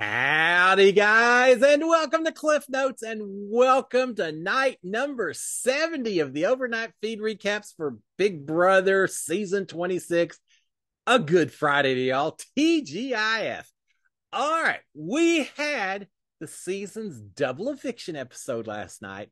Howdy, guys, and welcome to Cliff Notes, and welcome to night number 70 of the overnight feed recaps for Big Brother season 26. A good Friday to y'all, TGIF. All right, we had the season's double eviction episode last night.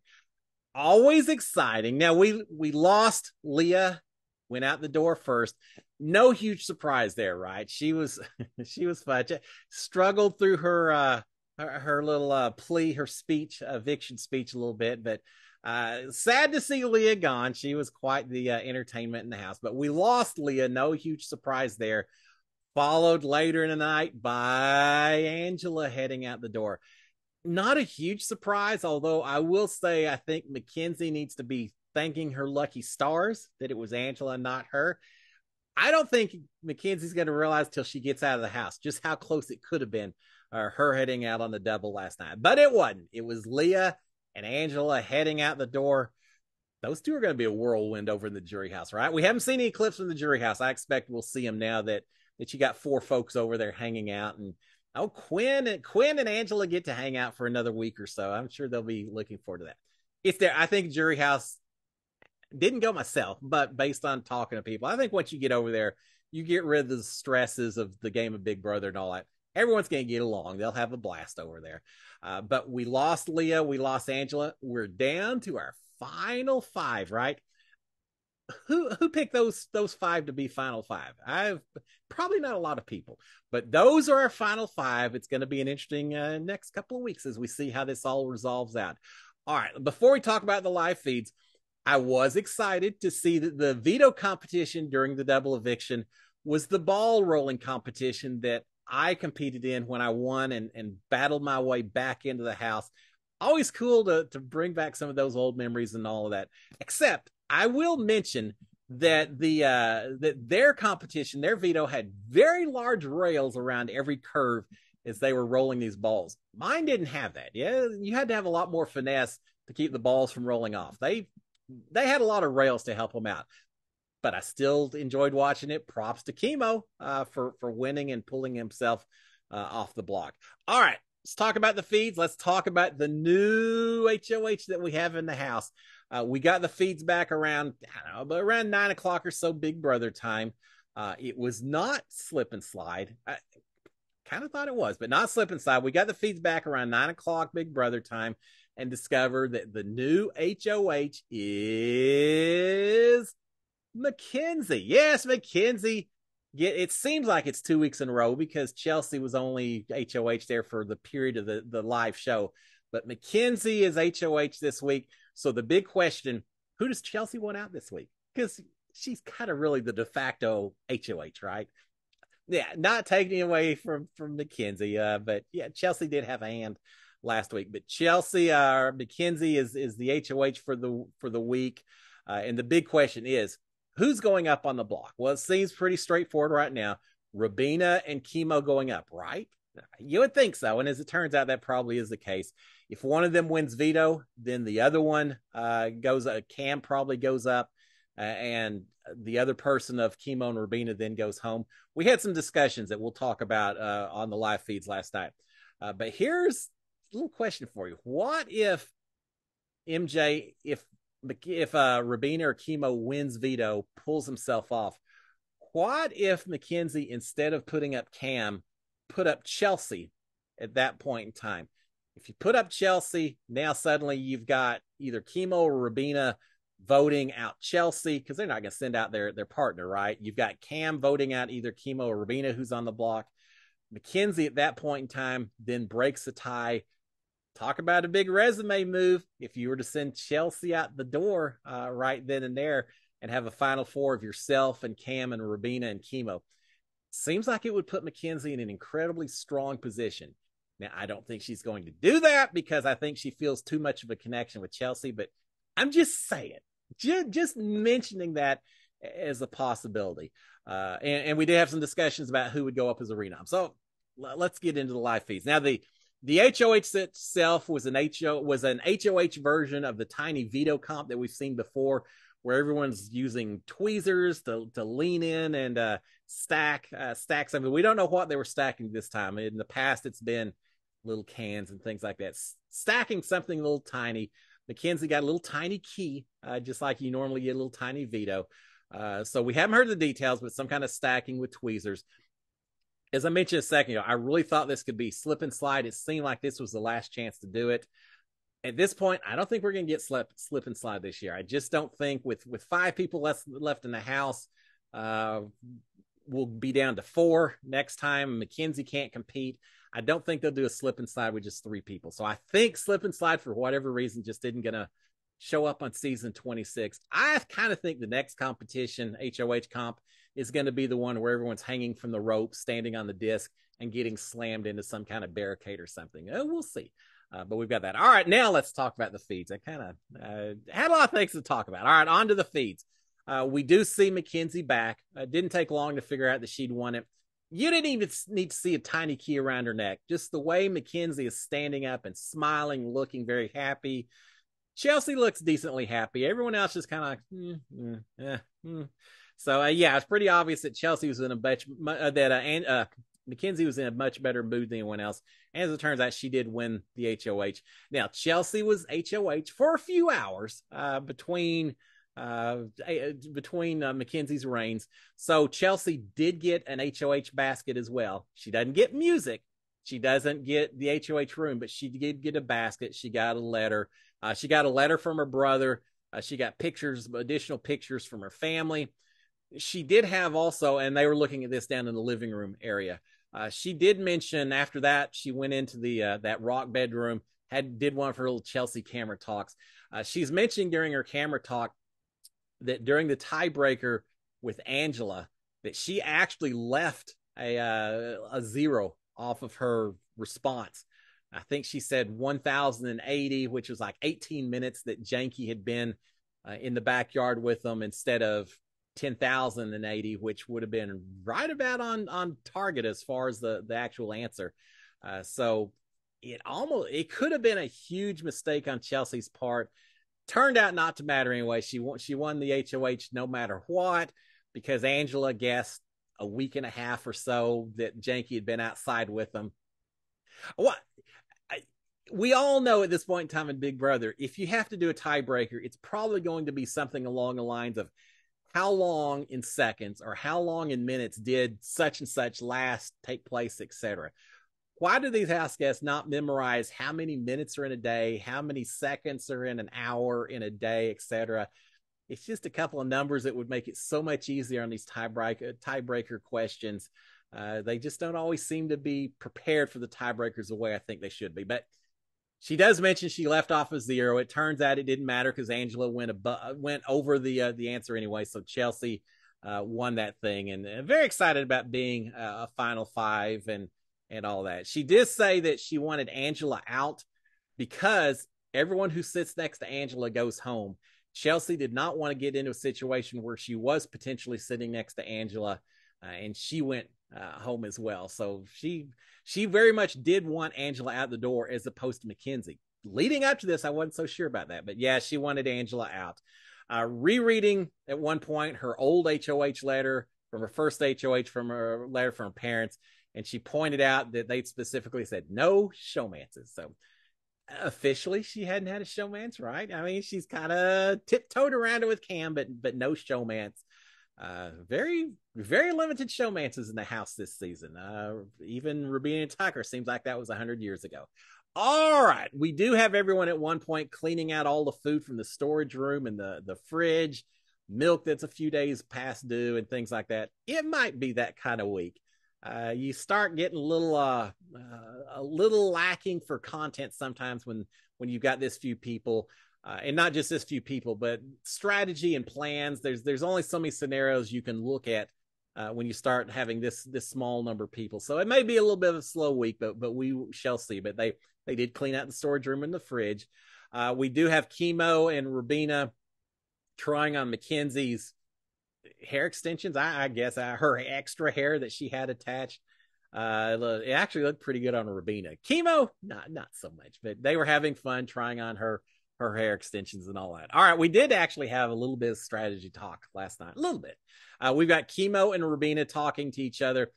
Always exciting. Now we we lost Leah, went out the door first no huge surprise there, right? She was she was fun. Struggled through her uh her, her little uh plea, her speech, eviction speech a little bit, but uh sad to see Leah gone. She was quite the uh, entertainment in the house, but we lost Leah. No huge surprise there. Followed later in the night by Angela heading out the door. Not a huge surprise, although I will say I think Mackenzie needs to be thanking her lucky stars that it was Angela, not her I don't think Mackenzie's going to realize till she gets out of the house just how close it could have been uh, her heading out on the double last night. But it wasn't. It was Leah and Angela heading out the door. Those two are going to be a whirlwind over in the jury house, right? We haven't seen any clips from the jury house. I expect we'll see them now that that you got four folks over there hanging out and oh Quinn and Quinn and Angela get to hang out for another week or so. I'm sure they'll be looking forward to that. If there, I think jury house didn't go myself, but based on talking to people, I think once you get over there, you get rid of the stresses of the game of Big Brother and all that. Everyone's going to get along. They'll have a blast over there. Uh, but we lost Leah. We lost Angela. We're down to our final five, right? Who who picked those those five to be final five? I've probably not a lot of people, but those are our final five. It's going to be an interesting uh, next couple of weeks as we see how this all resolves out. All right, before we talk about the live feeds, I was excited to see that the veto competition during the double eviction was the ball rolling competition that I competed in when I won and, and battled my way back into the house. Always cool to, to bring back some of those old memories and all of that. Except I will mention that the uh, that their competition, their veto had very large rails around every curve as they were rolling these balls. Mine didn't have that. Yeah, you had to have a lot more finesse to keep the balls from rolling off. They they had a lot of rails to help them out. But I still enjoyed watching it. Props to Chemo uh, for for winning and pulling himself uh, off the block. All right, let's talk about the feeds. Let's talk about the new HOH that we have in the house. Uh, we got the feeds back around I don't know, but around nine o'clock or so, Big Brother time. Uh, it was not slip and slide. I kind of thought it was, but not slip and slide. We got the feeds back around nine o'clock, Big Brother time and discover that the new HOH is Mackenzie. Yes, Mackenzie. Yeah, it seems like it's two weeks in a row because Chelsea was only HOH there for the period of the, the live show. But Mackenzie is HOH this week. So the big question who does Chelsea want out this week? Because she's kind of really the de facto HOH, right? Yeah, not taking away from from Mackenzie, uh, but yeah, Chelsea did have a hand last week. But Chelsea, uh, McKenzie is is the HOH for the for the week, uh, and the big question is who's going up on the block. Well, it seems pretty straightforward right now. Rubina and Chemo going up, right? You would think so, and as it turns out, that probably is the case. If one of them wins veto, then the other one uh, goes. Uh, Cam probably goes up, uh, and the other person of Chemo and Rubina then goes home. We had some discussions that we'll talk about uh, on the live feeds last night. Uh, but here's little question for you. What if MJ, if if uh, Rubina or Chemo wins veto, pulls himself off? What if Mackenzie, instead of putting up Cam, put up Chelsea at that point in time? If you put up Chelsea, now suddenly you've got either Chemo or Rubina voting out Chelsea because they're not going to send out their their partner, right? You've got Cam voting out either Chemo or Rubina, who's on the block. Mackenzie at that point in time then breaks the tie talk about a big resume move if you were to send Chelsea out the door uh, right then and there and have a final four of yourself and Cam and Rubina and Chemo. Seems like it would put Mackenzie in an incredibly strong position. Now, I don't think she's going to do that because I think she feels too much of a connection with Chelsea, but I'm just saying, just, just mentioning that as a possibility. Uh, and, and we did have some discussions about who would go up as a renom. So let's get into the live feeds. Now, the the HOH itself was an HO was an HOH version of the tiny veto comp that we've seen before, where everyone's using tweezers to to lean in and uh, stack uh, stack something. We don't know what they were stacking this time. In the past, it's been little cans and things like that. S- stacking something a little tiny. Mackenzie got a little tiny key, uh, just like you normally get a little tiny veto. Uh, so we haven't heard the details, but some kind of stacking with tweezers. As I mentioned a second ago, I really thought this could be slip and slide. It seemed like this was the last chance to do it. At this point, I don't think we're going to get slip slip and slide this year. I just don't think with with five people less left in the house, uh, we'll be down to four next time. Mackenzie can't compete. I don't think they'll do a slip and slide with just three people. So I think slip and slide for whatever reason just didn't gonna show up on season 26. I kind of think the next competition, HOH comp, is going to be the one where everyone's hanging from the rope, standing on the disc, and getting slammed into some kind of barricade or something. Oh, we'll see. Uh, but we've got that. All right, now let's talk about the feeds. I kind of uh, had a lot of things to talk about. All right, on to the feeds. Uh, we do see Mackenzie back. It uh, didn't take long to figure out that she'd won it. You didn't even need to see a tiny key around her neck. Just the way Mackenzie is standing up and smiling, looking very happy. Chelsea looks decently happy. Everyone else just kind of like, mm, mm, yeah. Mm. So uh, yeah, it's pretty obvious that Chelsea was in a much uh, that uh, and uh, was in a much better mood than anyone else. And as it turns out, she did win the HOH. Now Chelsea was HOH for a few hours uh, between uh, between uh, Mackenzie's reigns. So Chelsea did get an HOH basket as well. She doesn't get music. She doesn't get the HOH room, but she did get a basket. She got a letter. Uh, she got a letter from her brother. Uh, she got pictures, additional pictures from her family. She did have also, and they were looking at this down in the living room area. Uh, she did mention after that she went into the uh, that rock bedroom, had did one of her little Chelsea camera talks. she's mentioning during her camera talk that during the tiebreaker with Angela, that she actually left a uh, a zero off of her response. I think she said 1,080, which was like 18 minutes that Janky had been uh, in the backyard with them instead of 10,080, which would have been right about on on target as far as the the actual answer. Uh, so it almost it could have been a huge mistake on Chelsea's part turned out not to matter anyway. She won, she won the HOH no matter what because Angela guessed a week and a half or so that Janky had been outside with them. What we all know at this point in time in Big Brother, if you have to do a tiebreaker, it's probably going to be something along the lines of how long in seconds or how long in minutes did such and such last take place, etc why do these house guests not memorize how many minutes are in a day, how many seconds are in an hour in a day, etc.? It's just a couple of numbers that would make it so much easier on these tiebreaker tiebreaker questions. Uh, they just don't always seem to be prepared for the tiebreakers the way I think they should be. But she does mention she left off a zero. It turns out it didn't matter because Angela went above, went over the uh, the answer anyway. So Chelsea uh, won that thing, and uh, very excited about being a final five and and all that. She did say that she wanted Angela out because everyone who sits next to Angela goes home. Chelsea did not want to get into a situation where she was potentially sitting next to Angela, uh, and she went uh, home as well. So she she very much did want Angela out the door as opposed to Mackenzie. Leading up to this, I wasn't so sure about that, but yeah, she wanted Angela out. Uh, rereading at one point her old HOH letter from her first HOH from her letter from her parents, and she pointed out that they specifically said no showmances. So officially, she hadn't had a showmance, right? I mean, she's kind of tiptoed around it with Cam, but but no showmance. Uh, very very limited showmances in the house this season. Uh, even and Tucker seems like that was hundred years ago. All right, we do have everyone at one point cleaning out all the food from the storage room and the the fridge, milk that's a few days past due, and things like that. It might be that kind of week uh, you start getting a little uh, uh, a little lacking for content sometimes when when you've got this few people uh, and not just this few people but strategy and plans there's there's only so many scenarios you can look at uh, when you start having this this small number of people so it may be a little bit of a slow week but but we shall see but they they did clean out the storage room and the fridge uh, we do have chemo and Rubina trying on Mackenzie's hair extensions. I, I guess uh, her extra hair that she had attached. Uh, it actually looked pretty good on Rubina. Chemo, not not so much, but they were having fun trying on her her hair extensions and all that. All right, we did actually have a little bit of strategy talk last night, a little bit. Uh, we've got Chemo and Rubina talking to each other.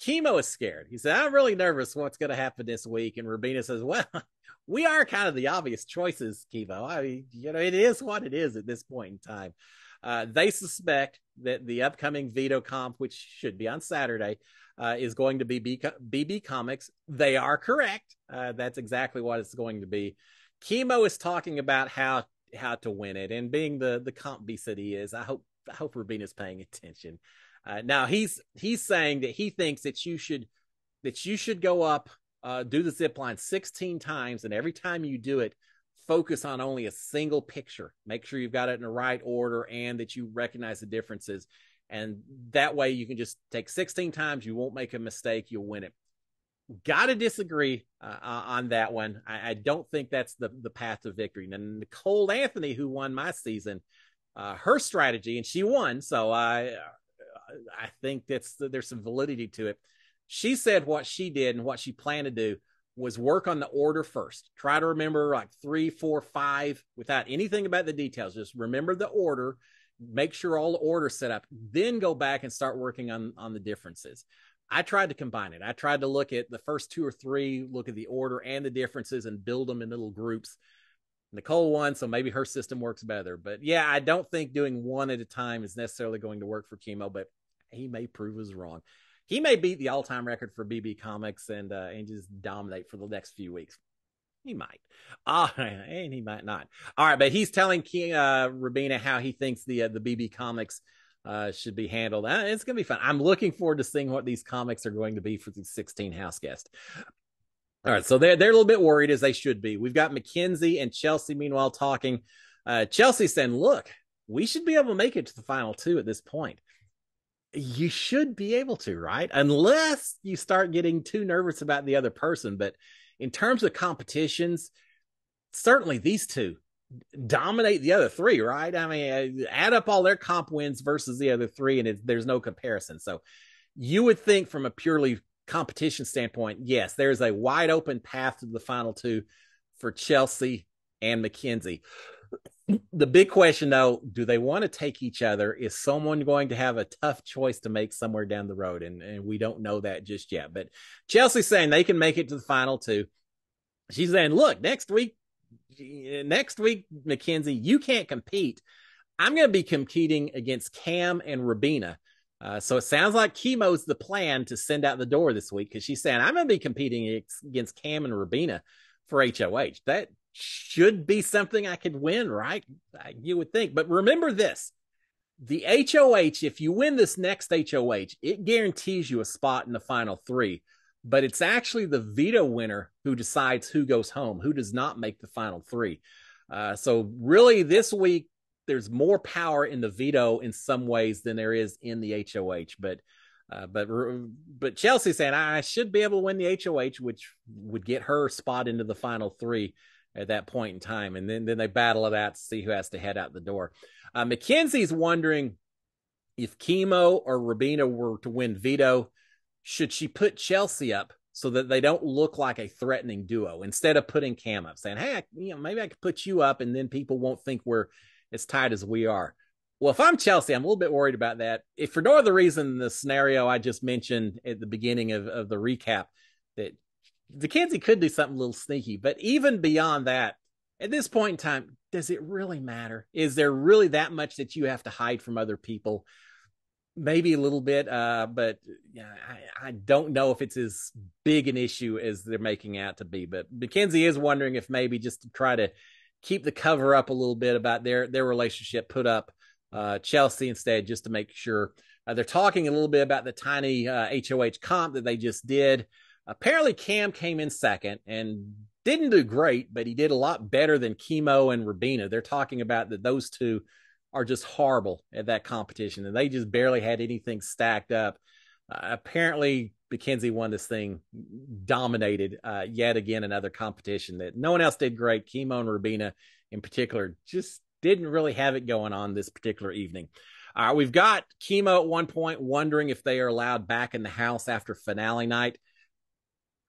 Chemo is scared. He said, I'm really nervous what's going to happen this week. And Rubina says, Well, we are kind of the obvious choices, Chemo. I mean, you know, it is what it is at this point in time. Uh, they suspect that the upcoming veto comp, which should be on Saturday, uh, is going to be BB Comics. They are correct. Uh, that's exactly what it's going to be. Chemo is talking about how how to win it, and being the the comp beast that he is, I hope I hope Rubina's paying attention. Uh, now he's he's saying that he thinks that you should that you should go up, uh, do the zip line 16 times, and every time you do it, focus on only a single picture. Make sure you've got it in the right order and that you recognize the differences. And that way you can just take 16 times. You won't make a mistake. You'll win it. Got to disagree uh, on that one. I, I, don't think that's the, the path to victory. And Nicole Anthony, who won my season, uh, her strategy, and she won. So I, I think that's there's some validity to it. She said what she did and what she planned to do was work on the order first. Try to remember like three, four, five without anything about the details. Just remember the order, make sure all the order set up, then go back and start working on, on the differences. I tried to combine it. I tried to look at the first two or three, look at the order and the differences and build them in little groups. Nicole won, so maybe her system works better. But yeah, I don't think doing one at a time is necessarily going to work for chemo, but he may prove us wrong he may beat the all-time record for BB Comics and uh, and just dominate for the next few weeks. He might, uh, and he might not. All right, but he's telling King, uh, Rubina how he thinks the uh, the BB Comics uh, should be handled. Uh, it's going to be fun. I'm looking forward to seeing what these comics are going to be for the 16 house guest. All right, so they're they're a little bit worried as they should be. We've got Mackenzie and Chelsea meanwhile talking. Uh, Chelsea saying, "Look, we should be able to make it to the final two at this point." you should be able to, right? Unless you start getting too nervous about the other person. But in terms of competitions, certainly these two dominate the other three, right? I mean, uh, add up all their comp wins versus the other three, and there's no comparison. So you would think from a purely competition standpoint, yes, there's a wide open path to the final two for Chelsea and McKenzie. the big question though do they want to take each other is someone going to have a tough choice to make somewhere down the road and, and we don't know that just yet but chelsea's saying they can make it to the final two she's saying look next week next week mackenzie you can't compete i'm going to be competing against cam and rubina uh, so it sounds like chemo's the plan to send out the door this week because she's saying i'm going to be competing against cam and rubina for hoh that should be something I could win, right? You would think. But remember this the HOH, if you win this next HOH, it guarantees you a spot in the final three. But it's actually the veto winner who decides who goes home, who does not make the final three. Uh, so, really, this week, there's more power in the veto in some ways than there is in the HOH. But uh, but but Chelsea saying I should be able to win the HOH, which would get her spot into the final three at that point in time. And then, then they battle it out to see who has to head out the door. Uh, Mackenzie's wondering if Chemo or Rubina were to win veto, should she put Chelsea up so that they don't look like a threatening duo instead of putting Cam up, saying, "Hey, you know, maybe I could put you up, and then people won't think we're as tight as we are." Well, if I'm Chelsea, I'm a little bit worried about that. If for no other reason, the scenario I just mentioned at the beginning of, of the recap, that Mackenzie could do something a little sneaky, but even beyond that, at this point in time, does it really matter? Is there really that much that you have to hide from other people? Maybe a little bit, uh, but yeah, I, I, don't know if it's as big an issue as they're making out to be. But Mackenzie is wondering if maybe just to try to keep the cover up a little bit about their their relationship, put up uh, Chelsea instead, just to make sure. Uh, they're talking a little bit about the tiny HOH uh, comp that they just did. Apparently, Cam came in second and didn't do great, but he did a lot better than Chemo and Rubina. They're talking about that those two are just horrible at that competition, and they just barely had anything stacked up. Uh, apparently, Mackenzie won this thing, dominated uh, yet again another competition that no one else did great. Chemo and Rubina, in particular, just didn't really have it going on this particular evening. Uh, we've got Chemo at one point wondering if they are allowed back in the house after finale night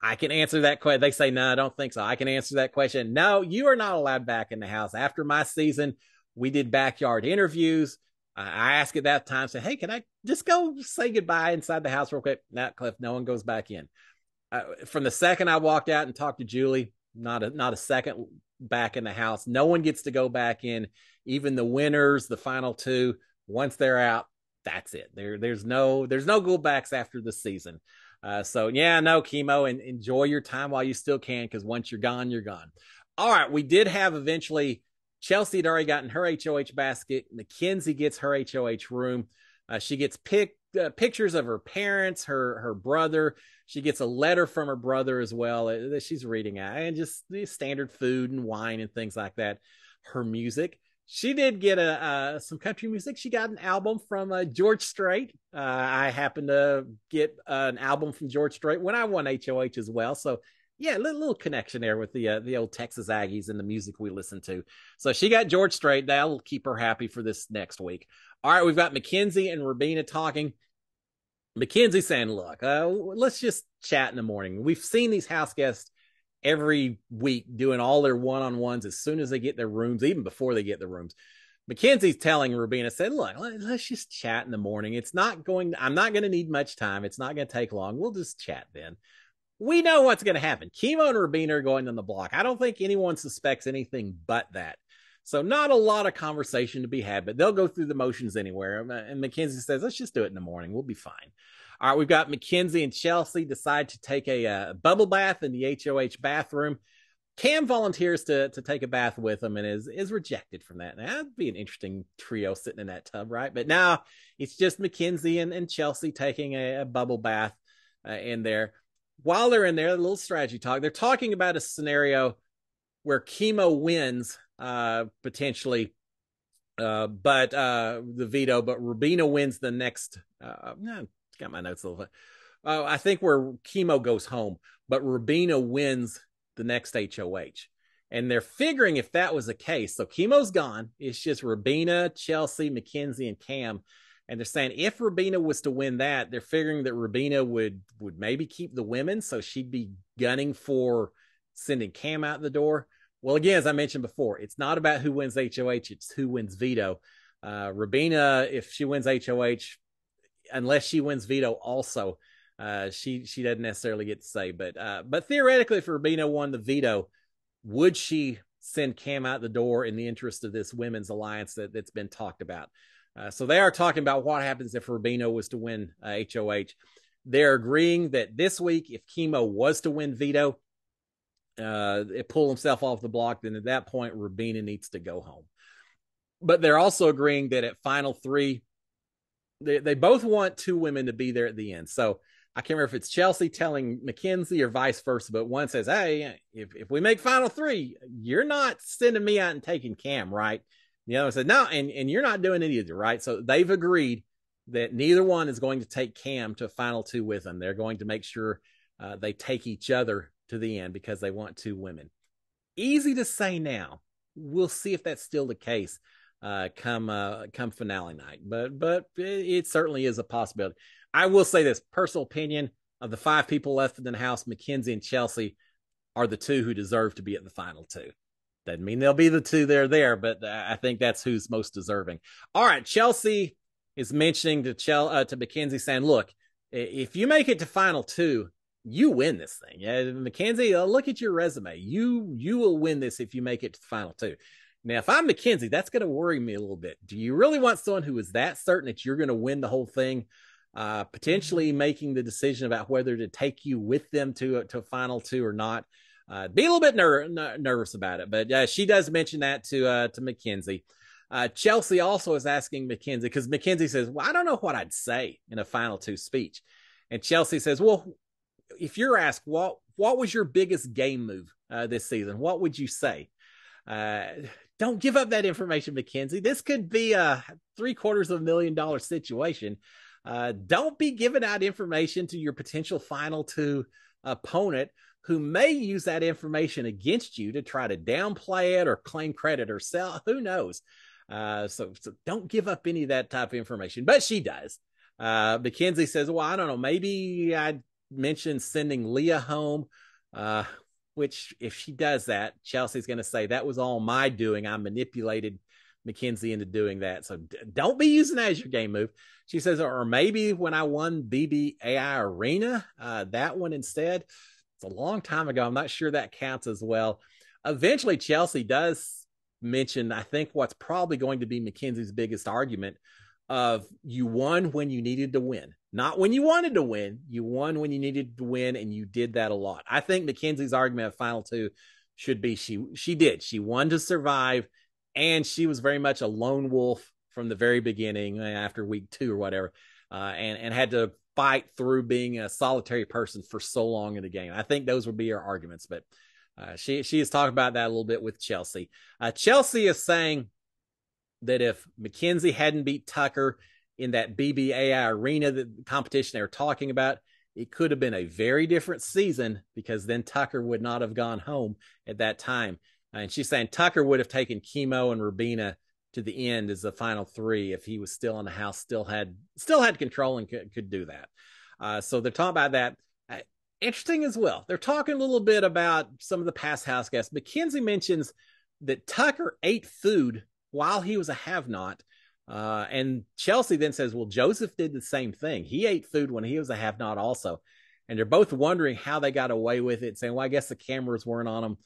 I can answer that question. They say, no, I don't think so. I can answer that question. No, you are not allowed back in the house. After my season, we did backyard interviews. I asked at that time, say, hey, can I just go say goodbye inside the house real quick? Not Cliff, no one goes back in. Uh, from the second I walked out and talked to Julie, not a not a second back in the house. No one gets to go back in. Even the winners, the final two, once they're out, that's it. There, there's no there's no go backs after the season. Uh, so yeah, no chemo and enjoy your time while you still can, because once you're gone, you're gone. All right, we did have eventually Chelsea had already gotten her HOH basket. Mackenzie gets her HOH room. Uh, she gets pic, uh, pictures of her parents, her her brother. She gets a letter from her brother as well uh, that she's reading at, and just the standard food and wine and things like that. Her music. She did get a uh, some country music. She got an album from uh, George Strait. Uh, I happened to get an album from George Strait when I won HOH as well. So yeah, little, little connection there with the uh, the old Texas Aggies and the music we listen to. So she got George Strait. That'll keep her happy for this next week. All right, we've got Mackenzie and Rubina talking. Mackenzie saying, "Look, uh, let's just chat in the morning. We've seen these house guests every week doing all their one on ones as soon as they get their rooms, even before they get their rooms." Mackenzie's telling Rubina, said, look, let's just chat in the morning. It's not going, I'm not going to need much time. It's not going to take long. We'll just chat then we know what's going to happen. Chemo and Rubina are going on the block. I don't think anyone suspects anything but that. So not a lot of conversation to be had, but they'll go through the motions anywhere. And Mackenzie says, let's just do it in the morning. We'll be fine. All right, we've got Mackenzie and Chelsea decide to take a uh, bubble bath in the HOH bathroom. Cam volunteers to to take a bath with them and is is rejected from that. Now, that'd be an interesting trio sitting in that tub, right? But now it's just Mackenzie and, and Chelsea taking a, a bubble bath uh, in there while they're in there, a little strategy talk, they're talking about a scenario where chemo wins uh, potentially, uh, but uh, the veto, but Rubina wins the next. Uh, got my notes a little bit. Uh, I think where chemo goes home, but Rubina wins the next HOH. And they're figuring if that was the case. So chemo's gone. It's just Rubina, Chelsea, Mackenzie, and Cam and they're saying if Rubina was to win that, they're figuring that Rubina would would maybe keep the women, so she'd be gunning for sending Cam out the door. Well, again, as I mentioned before, it's not about who wins HOH; it's who wins veto. Uh, Rubina, if she wins HOH, unless she wins veto, also uh, she she doesn't necessarily get to say. But uh, but theoretically, if Rubina won the veto, would she send Cam out the door in the interest of this women's alliance that, that's been talked about? Uh, so they are talking about what happens if Rubina was to win uh, HOH. They're agreeing that this week, if Chemo was to win veto, uh, pull himself off the block, then at that point, Rubina needs to go home. But they're also agreeing that at final three, they, they both want two women to be there at the end. So I can't remember if it's Chelsea telling Mackenzie or vice versa, but one says, Hey, if, if we make final three, you're not sending me out and taking Cam, right? The other one said, no, and, and you're not doing any of it either, right? So they've agreed that neither one is going to take Cam to final two with them. They're going to make sure uh, they take each other to the end because they want two women. Easy to say now. We'll see if that's still the case uh, come uh, come finale night, but but it, it certainly is a possibility. I will say this personal opinion of the five people left in the house, Mackenzie and Chelsea are the two who deserve to be at the final two. Doesn't mean they'll be the two that are there, but I think that's who's most deserving. All right, Chelsea is mentioning to Chel uh, to Mackenzie saying, "Look, if you make it to final two, you win this thing. Yeah, Mackenzie, uh, look at your resume. You you will win this if you make it to the final two. Now, if I'm Mackenzie, that's going to worry me a little bit. Do you really want someone who is that certain that you're going to win the whole thing? Uh, potentially making the decision about whether to take you with them to to final two or not uh, be a little bit ner- nervous about it. But uh, she does mention that to uh, to Mackenzie. Uh, Chelsea also is asking Mackenzie because Mackenzie says, "Well, I don't know what I'd say in a final two speech," and Chelsea says, "Well, if you're asked what what was your biggest game move uh, this season, what would you say?" Uh, don't give up that information, Mackenzie. This could be a three quarters of a million dollar situation. Uh, don't be giving out information to your potential final two opponent who may use that information against you to try to downplay it or claim credit or sell. Who knows? Uh, so, so don't give up any of that type of information. But she does. Uh, Mackenzie says, well, I don't know. Maybe I'd mentioned sending Leah home, uh, which if she does that, Chelsea's going to say that was all my doing. I manipulated Mackenzie into doing that. So d- don't be using that as your game move. She says, or maybe when I won BBAI Arena, uh, that one instead. It's a long time ago. I'm not sure that counts as well. Eventually, Chelsea does mention, I think, what's probably going to be Mackenzie's biggest argument of you won when you needed to win, not when you wanted to win. You won when you needed to win, and you did that a lot. I think Mackenzie's argument of final two should be she she did. She won to survive, and she was very much a lone wolf from the very beginning eh, after week two or whatever, uh, and and had to fight through being a solitary person for so long in the game. I think those would be her arguments, but uh, she she has talked about that a little bit with Chelsea. Uh, Chelsea is saying that if Mackenzie hadn't beat Tucker in that BBAI arena the competition they were talking about, it could have been a very different season because then Tucker would not have gone home at that time. And she's saying Tucker would have taken Chemo and Rubina to the end as the final three if he was still in the house, still had still had control and could, could do that. Uh, so they're talking about that. Uh, interesting as well. They're talking a little bit about some of the past house guests. Mackenzie mentions that Tucker ate food while he was a have-not. Uh, and Chelsea then says, well, Joseph did the same thing. He ate food when he was a have-not also. And they're both wondering how they got away with it, saying, well, I guess the cameras weren't on them.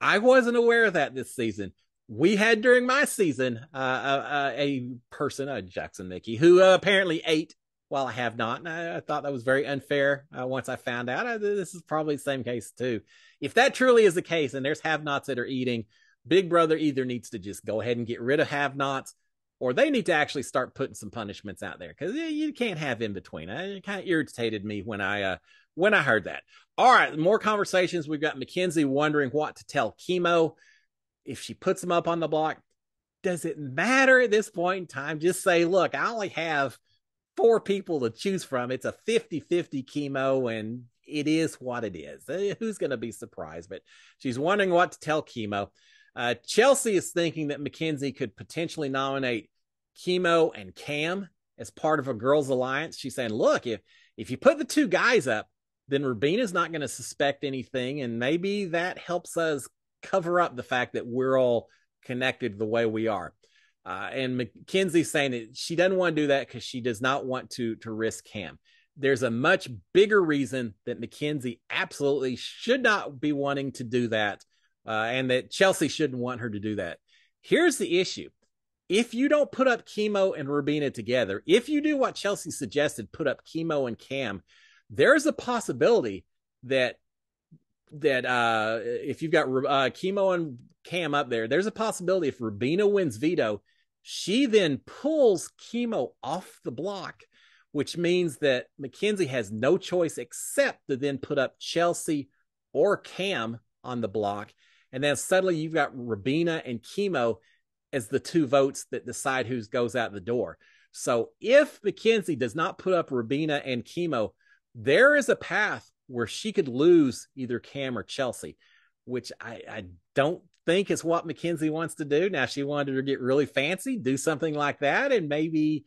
I wasn't aware of that this season we had during my season uh, uh, a person, uh, Jackson Michie, who uh, apparently ate while I have not. And I, I thought that was very unfair uh, once I found out. I, this is probably the same case too. If that truly is the case and there's have nots that are eating, Big Brother either needs to just go ahead and get rid of have nots or they need to actually start putting some punishments out there because you can't have in between. It kind of irritated me when I uh, when I heard that. All right, more conversations. We've got Mackenzie wondering what to tell Chemo if she puts them up on the block, does it matter at this point in time? Just say, look, I only have four people to choose from. It's a 50 50 chemo, and it is what it is. Eh, who's going to be surprised? But she's wondering what to tell chemo. Uh, Chelsea is thinking that Mackenzie could potentially nominate chemo and Cam as part of a girls' alliance. She's saying, look, if if you put the two guys up, then Rubina's not going to suspect anything, and maybe that helps us cover up the fact that we're all connected the way we are. Uh, and Mackenzie's saying that she doesn't want to do that because she does not want to to risk Cam. There's a much bigger reason that Mackenzie absolutely should not be wanting to do that, uh, and that Chelsea shouldn't want her to do that. Here's the issue: if you don't put up Chemo and Rubina together, if you do what Chelsea suggested, put up Chemo and Cam, there's a possibility that that uh, if you've got uh, chemo and cam up there, there's a possibility if Rubina wins veto, she then pulls chemo off the block, which means that Mackenzie has no choice except to then put up Chelsea or Cam on the block. And then suddenly you've got Rubina and chemo as the two votes that decide who goes out the door. So if Mackenzie does not put up Rubina and chemo, there is a path where she could lose either Cam or Chelsea, which I, I don't think is what Mackenzie wants to do. Now she wanted to get really fancy, do something like that, and maybe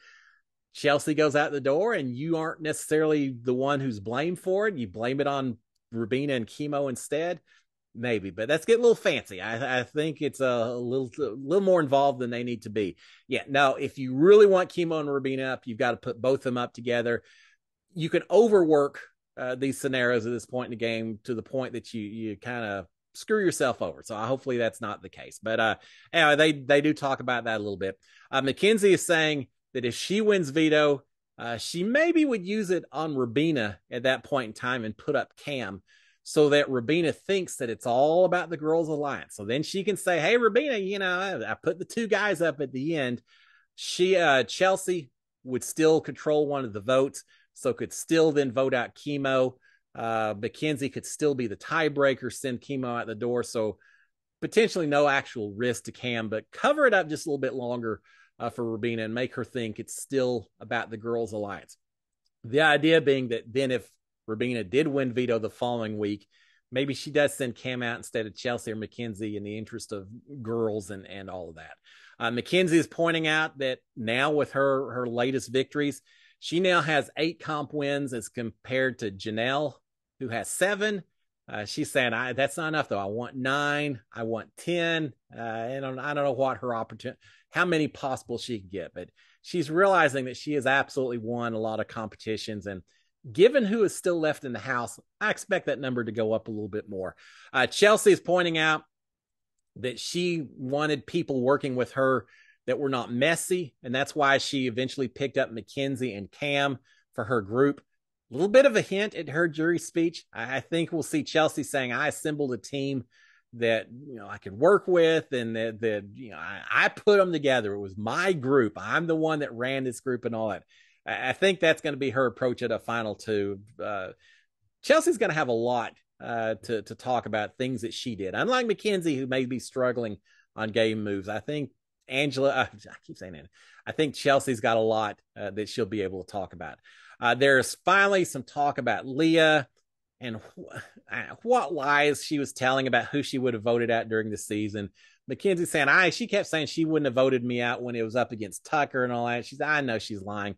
Chelsea goes out the door and you aren't necessarily the one who's blamed for it. You blame it on Rubina and Chemo instead. Maybe, but that's getting a little fancy. I, I think it's a little, a little more involved than they need to be. Yeah. Now, if you really want Chemo and Rubina up, you've got to put both of them up together. You can overwork uh, these scenarios at this point in the game to the point that you you kind of screw yourself over. So hopefully that's not the case. But uh, anyway, they they do talk about that a little bit. Uh, Mackenzie is saying that if she wins veto, uh, she maybe would use it on Rubina at that point in time and put up Cam so that Rubina thinks that it's all about the girls' alliance. So then she can say, "Hey, Rubina, you know, I, I put the two guys up at the end." She uh, Chelsea would still control one of the votes so could still then vote out chemo. Uh, Mackenzie could still be the tiebreaker, send chemo out the door. So potentially no actual risk to Cam, but cover it up just a little bit longer uh, for Rubina and make her think it's still about the girls' alliance. The idea being that then if Rubina did win veto the following week, maybe she does send Cam out instead of Chelsea or Mackenzie in the interest of girls and, and all of that. Uh, Mackenzie is pointing out that now with her her latest victories, She now has eight comp wins as compared to Janelle, who has seven. Uh, she's saying, I, that's not enough though. I want nine. I want 10. Uh, and I don't know what her opportunity, how many possible she can get, but she's realizing that she has absolutely won a lot of competitions. And given who is still left in the house, I expect that number to go up a little bit more. Uh, Chelsea is pointing out that she wanted people working with her that were not messy. And that's why she eventually picked up Mackenzie and Cam for her group. A little bit of a hint at her jury speech. I think we'll see Chelsea saying, I assembled a team that you know I could work with and that that you know I, I, put them together. It was my group. I'm the one that ran this group and all that. I, I think that's going to be her approach at a final two. Uh, Chelsea's going to have a lot uh, to to talk about things that she did. Unlike Mackenzie, who may be struggling on game moves, I think Angela. Uh, I keep saying that. I think Chelsea's got a lot uh, that she'll be able to talk about. Uh, there's finally some talk about Leah and wh- uh, what lies she was telling about who she would have voted at during the season. Mackenzie saying, "I." She kept saying she wouldn't have voted me out when it was up against Tucker and all that. She's, I know she's lying.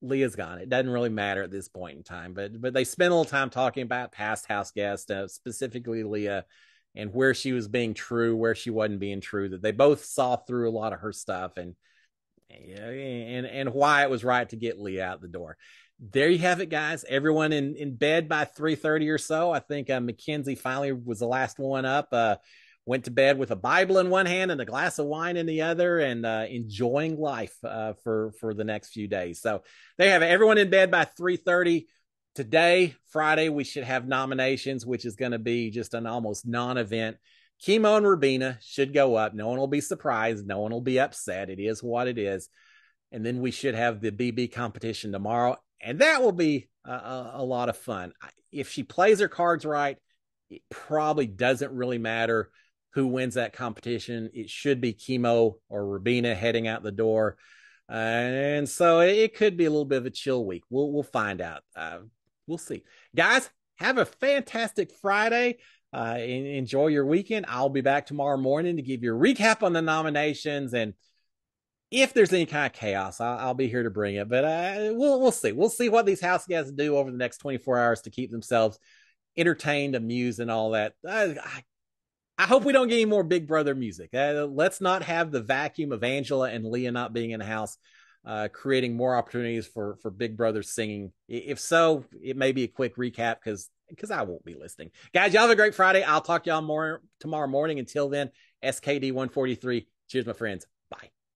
Leah's gone. It doesn't really matter at this point in time, but but they spent a little time talking about past house guests, uh, specifically Leah, and where she was being true, where she wasn't being true. That they both saw through a lot of her stuff, and and and why it was right to get Leah out the door. There you have it, guys. Everyone in in bed by three thirty or so. I think uh, Mackenzie finally was the last one up. Uh, went to bed with a Bible in one hand and a glass of wine in the other, and uh, enjoying life uh, for for the next few days. So they have everyone in bed by three thirty today. Friday we should have nominations, which is going to be just an almost non-event. Chemo and Rubina should go up. No one will be surprised. No one will be upset. It is what it is. And then we should have the BB competition tomorrow, and that will be a, a, a lot of fun. If she plays her cards right, it probably doesn't really matter who wins that competition. It should be Chemo or Rubina heading out the door. Uh, and so it could be a little bit of a chill week. We'll we'll find out. Uh, we'll see, guys. Have a fantastic Friday. Uh, enjoy your weekend. I'll be back tomorrow morning to give you a recap on the nominations and if there's any kind of chaos, I'll, I'll be here to bring it. But uh, we'll we'll see. We'll see what these house guests do over the next 24 hours to keep themselves entertained, amused, and all that. I, I, I hope we don't get any more Big Brother music. Uh, let's not have the vacuum of Angela and Leah not being in the house, uh, creating more opportunities for for Big Brother singing. If so, it may be a quick recap because because I won't be listening. Guys, y'all have a great Friday. I'll talk to y'all more tomorrow morning. Until then, SKD 143. Cheers, my friends. Bye.